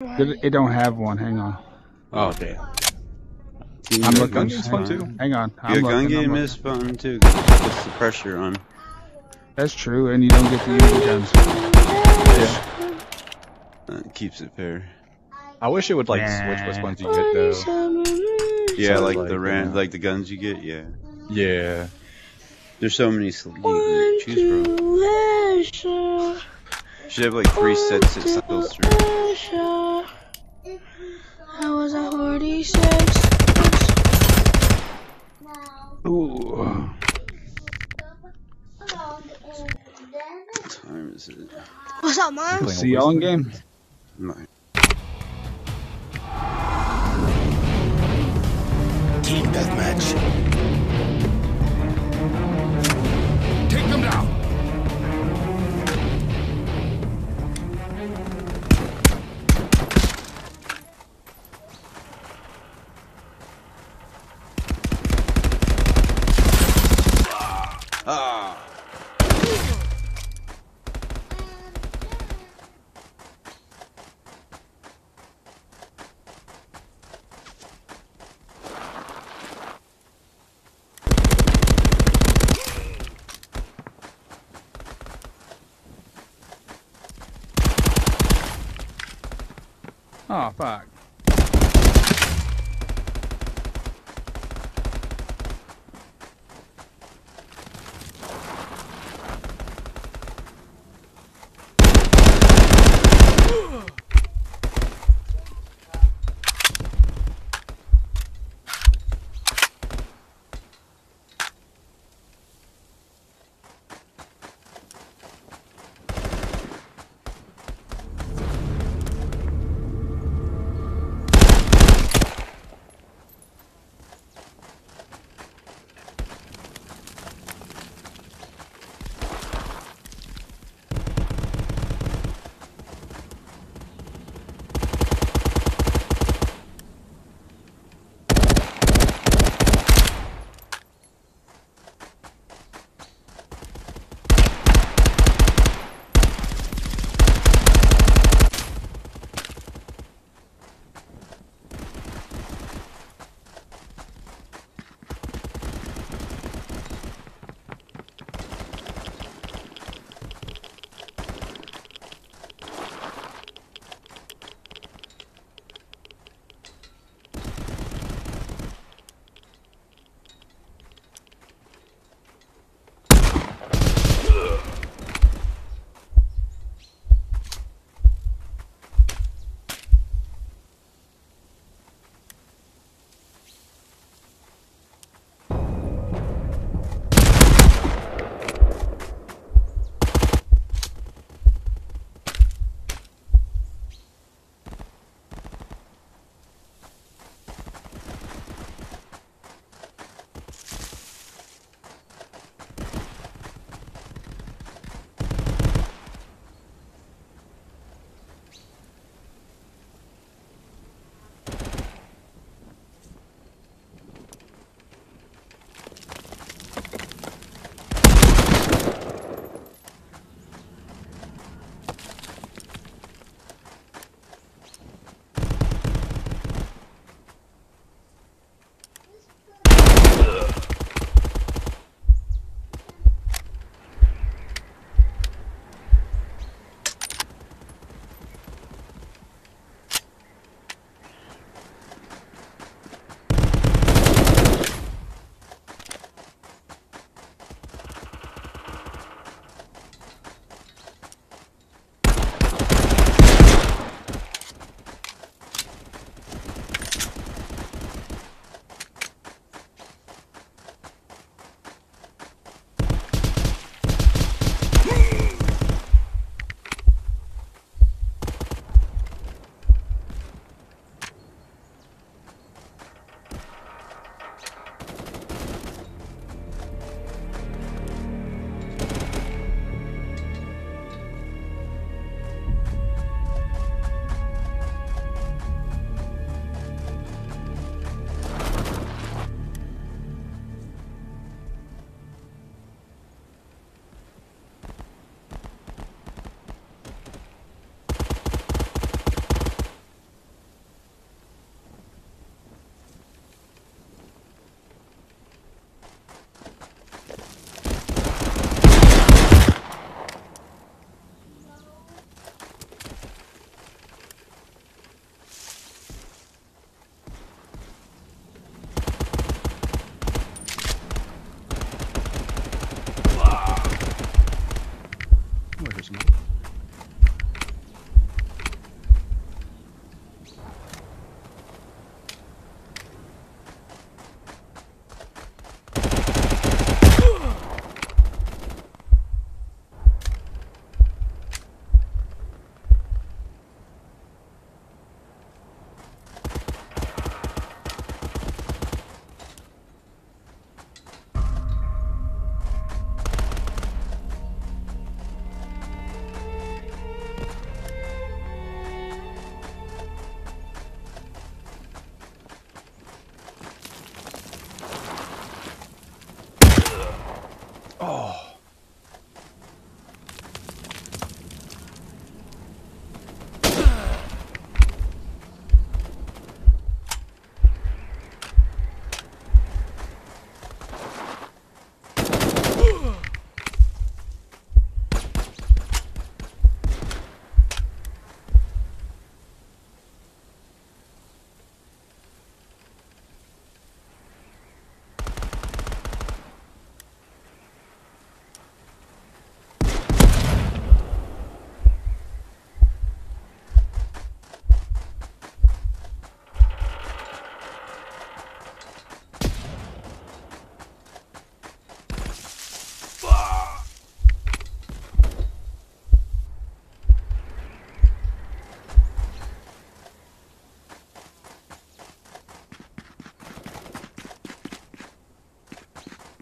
It, it don't have one. Hang on. Oh damn. I'm got looking. gun game's hang fun, on. too. Hang on. You I'm got gun looking, I'm game is fun too. 'cause it puts the pressure on. That's true, and you don't get to use the guns. Uh, it keeps it fair. I wish it would like switch which ones you get though. Yeah, like, like, the ran, uh, like the guns you get. Yeah, Yeah. there's so many sl- you can choose from. Should have like three sets it cycles through. I was a 46. Ooh. What time is it? What's up, man? Playing See y'all in game. Nine. Team deathmatch. Oh fuck.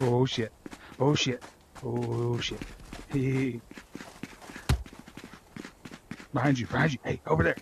Oh shit. Oh shit. Oh shit. Hey. Behind you, behind you. Hey, over there.